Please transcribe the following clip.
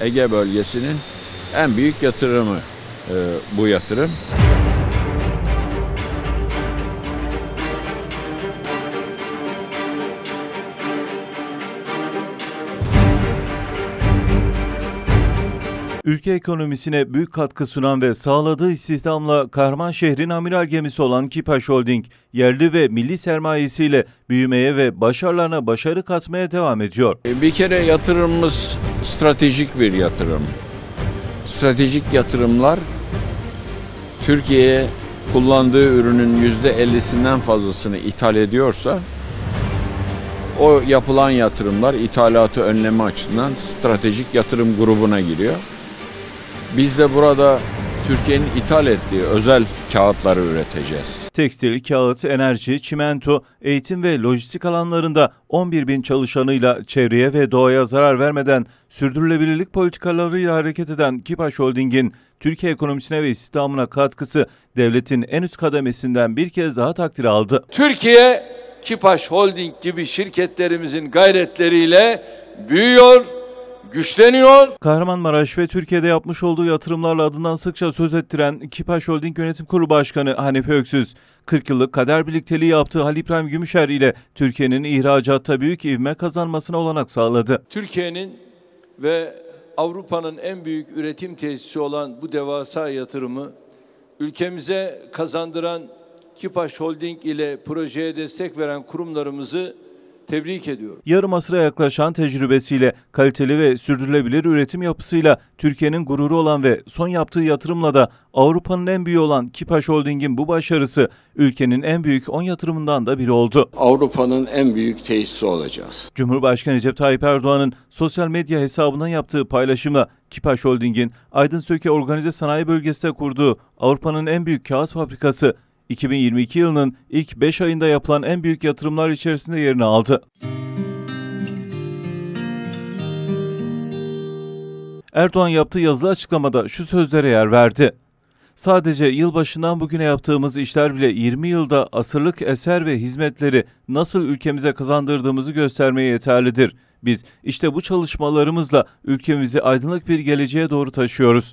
Ege bölgesinin en büyük yatırımı e, bu yatırım. Ülke ekonomisine büyük katkı sunan ve sağladığı istihdamla kahraman şehrin amiral gemisi olan Kipaş Holding, yerli ve milli sermayesiyle büyümeye ve başarılarına başarı katmaya devam ediyor. Bir kere yatırımımız stratejik bir yatırım. Stratejik yatırımlar Türkiye'ye kullandığı ürünün yüzde 50'sinden fazlasını ithal ediyorsa o yapılan yatırımlar ithalatı önleme açısından stratejik yatırım grubuna giriyor. Biz de burada Türkiye'nin ithal ettiği özel kağıtları üreteceğiz. Tekstil, kağıt, enerji, çimento, eğitim ve lojistik alanlarında 11 bin çalışanıyla çevreye ve doğaya zarar vermeden sürdürülebilirlik politikalarıyla hareket eden Kipaş Holding'in Türkiye ekonomisine ve istihdamına katkısı devletin en üst kademesinden bir kez daha takdir aldı. Türkiye Kipaş Holding gibi şirketlerimizin gayretleriyle büyüyor, güçleniyor. Kahramanmaraş ve Türkiye'de yapmış olduğu yatırımlarla adından sıkça söz ettiren Kipaş Holding Yönetim Kurulu Başkanı Hanife Öksüz, 40 yıllık kader birlikteliği yaptığı Halil İbrahim Gümüşer ile Türkiye'nin ihracatta büyük ivme kazanmasına olanak sağladı. Türkiye'nin ve Avrupa'nın en büyük üretim tesisi olan bu devasa yatırımı ülkemize kazandıran Kipaş Holding ile projeye destek veren kurumlarımızı tebrik ediyorum. Yarım asıra yaklaşan tecrübesiyle, kaliteli ve sürdürülebilir üretim yapısıyla Türkiye'nin gururu olan ve son yaptığı yatırımla da Avrupa'nın en büyüğü olan Kipaş Holding'in bu başarısı ülkenin en büyük 10 yatırımından da biri oldu. Avrupa'nın en büyük tesisi olacağız. Cumhurbaşkanı Recep Tayyip Erdoğan'ın sosyal medya hesabından yaptığı paylaşımla Kipaş Holding'in Aydın Söke Organize Sanayi Bölgesi'nde kurduğu Avrupa'nın en büyük kağıt fabrikası 2022 yılının ilk 5 ayında yapılan en büyük yatırımlar içerisinde yerini aldı. Erdoğan yaptığı yazılı açıklamada şu sözlere yer verdi. Sadece yılbaşından bugüne yaptığımız işler bile 20 yılda asırlık eser ve hizmetleri nasıl ülkemize kazandırdığımızı göstermeye yeterlidir. Biz işte bu çalışmalarımızla ülkemizi aydınlık bir geleceğe doğru taşıyoruz.